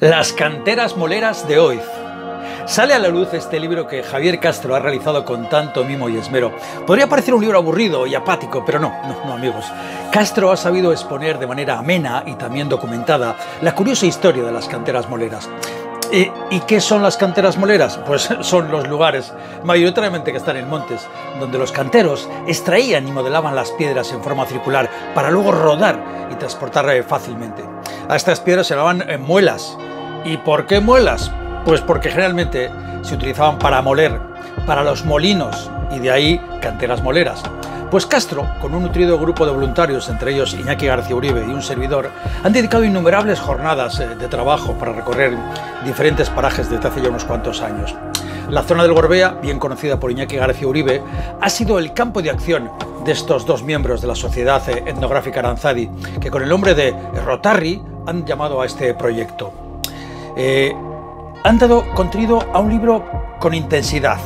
Las canteras moleras de Oiz. Sale a la luz este libro que Javier Castro ha realizado con tanto mimo y esmero. Podría parecer un libro aburrido y apático, pero no, no, no amigos. Castro ha sabido exponer de manera amena y también documentada la curiosa historia de las canteras moleras. ¿Y, ¿Y, qué son las canteras moleras? Pues son los lugares, mayoritariamente que están en montes, donde los canteros extraían y modelaban las piedras en forma circular para luego rodar y transportar fácilmente. A estas piedras se llamaban muelas, ¿Y por qué muelas? Pues porque generalmente se utilizaban para moler, para los molinos, y de ahí canteras moleras. Pues Castro, con un nutrido grupo de voluntarios, entre ellos Iñaki García Uribe y un servidor, han dedicado innumerables jornadas eh, de trabajo para recorrer diferentes parajes desde hace ya unos cuantos años. La zona del Gorbea, bien conocida por Iñaki García Uribe, ha sido el campo de acción de estos dos miembros de la Sociedad Etnográfica Aranzadi, que con el nombre de Rotarri han llamado a este proyecto. Eh, han dado contenido a un libro con intensidad,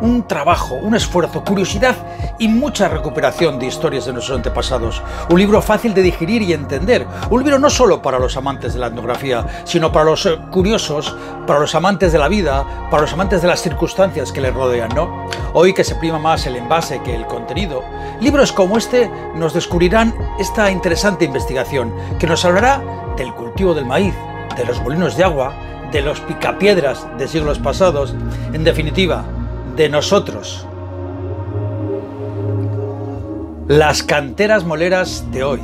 un trabajo, un esfuerzo, curiosidad y mucha recuperación de historias de nuestros antepasados. Un libro fácil de digerir y entender. Un libro no solo para los amantes de la etnografía, sino para los curiosos, para los amantes de la vida, para los amantes de las circunstancias que les rodean, ¿no? Hoy que se prima más el envase que el contenido, libros como este nos descubrirán esta interesante investigación que nos hablará del cultivo del maíz, de los molinos de agua, de los picapiedras de siglos pasados, en definitiva, de nosotros. Las canteras moleras de hoy.